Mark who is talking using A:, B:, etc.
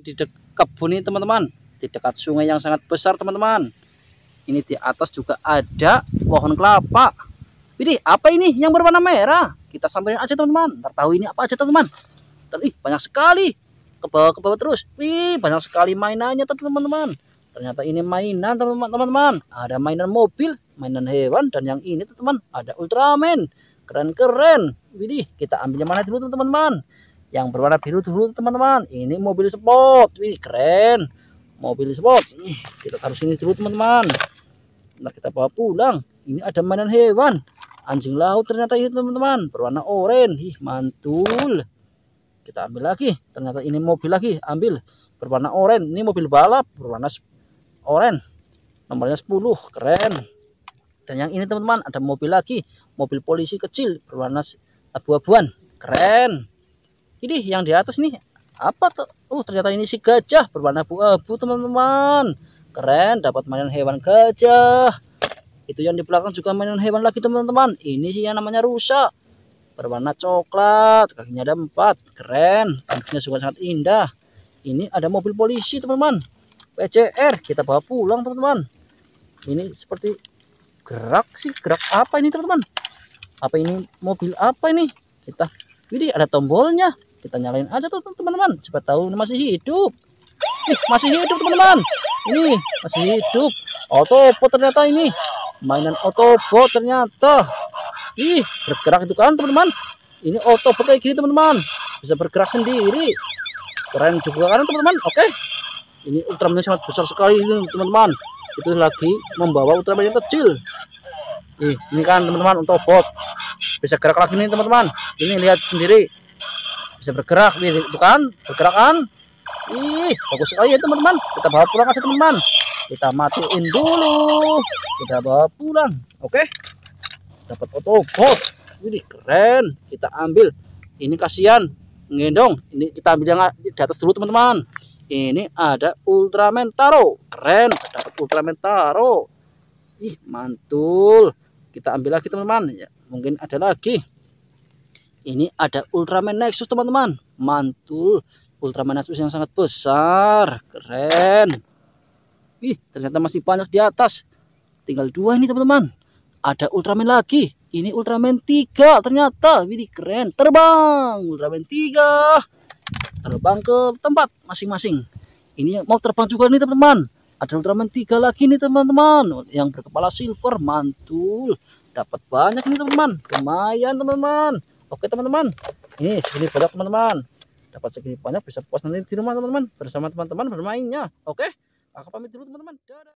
A: di dekat kebun ini teman-teman. Di dekat sungai yang sangat besar teman-teman. Ini di atas juga ada pohon kelapa. Ini apa ini yang berwarna merah? Kita samperin aja teman-teman. Tahu ini apa aja teman-teman. Ih, banyak sekali. Ke bawah ke bawah terus. Wih banyak sekali mainannya teman-teman. Ternyata ini mainan teman-teman. Ada mainan mobil mainan hewan dan yang ini teman-teman ada Ultraman. Keren-keren. Widih kita ambil yang mana dulu teman-teman yang berwarna biru dulu teman-teman. Ini mobil sport. Wih keren. Mobil sport. Nih kita taruh sini dulu teman-teman. Nah kita bawa pulang. Ini ada mainan hewan. Anjing laut ternyata ini teman-teman. Berwarna oranye. Ih mantul. Kita ambil lagi. Ternyata ini mobil lagi. Ambil. Berwarna oranye. Ini mobil balap. Berwarna oranye. Nomornya 10 keren. Dan yang ini teman-teman ada mobil lagi. Mobil polisi kecil. Berwarna abu-abuan. Keren ini yang di atas nih. Apa tuh? Uh ternyata ini si gajah berwarna abu-abu teman-teman. Keren dapat mainan hewan gajah. Itu yang di belakang juga mainan hewan lagi teman-teman. Ini sih yang namanya rusak berwarna coklat kakinya ada empat. Keren tampilnya juga sangat indah. Ini ada mobil polisi teman-teman. PCR kita bawa pulang teman-teman. Ini seperti gerak sih gerak apa ini teman-teman? Apa ini mobil apa ini? Kita ini ada tombolnya kita nyalain aja tuh teman-teman. Siapa tahu ini masih hidup. Ih, masih hidup teman-teman. Ini masih hidup. Otopot ternyata ini. Mainan otopot ternyata. Ih bergerak itu kan teman-teman. Ini otopot kayak gini teman-teman. Bisa bergerak sendiri. Keren juga kan teman-teman? Oke. Ini Ultraman sangat besar sekali teman-teman. Itu lagi membawa Ultraman yang kecil. Ih ini kan teman-teman otopot. Bisa gerak lagi nih teman-teman. Ini lihat sendiri bisa bergerak nih itu kan bergerak kan ih bagus sekali ya teman-teman. Kita bawa pulang aja teman-teman. Kita matiin dulu. Kita bawa pulang. Oke? Dapat otobot ini keren. Kita ambil. Ini kasihan. Ngendong. Ini kita ambil yang di atas dulu teman-teman. Ini ada Ultraman Taro. Keren. Dapat Ultraman Taro. Ih mantul. Kita ambil lagi teman-teman. Ya mungkin ada lagi ini ada Ultraman Nexus teman-teman. Mantul. Ultraman Nexus yang sangat besar. Keren. Ih, ternyata masih banyak di atas. Tinggal dua ini teman-teman. Ada Ultraman lagi. Ini Ultraman 3 ternyata. Ini keren. Terbang. Ultraman 3 terbang ke tempat masing-masing. Ini mau terbang juga nih teman-teman. Ada Ultraman 3 lagi nih teman-teman. Yang berkepala silver mantul. Dapat banyak nih teman-teman. Lumayan teman-teman Oke teman-teman, ini segini banyak teman-teman. Dapat segini banyak bisa puas nanti di rumah teman-teman bersama teman-teman bermainnya. Oke, aku pamit dulu teman-teman. Dadah.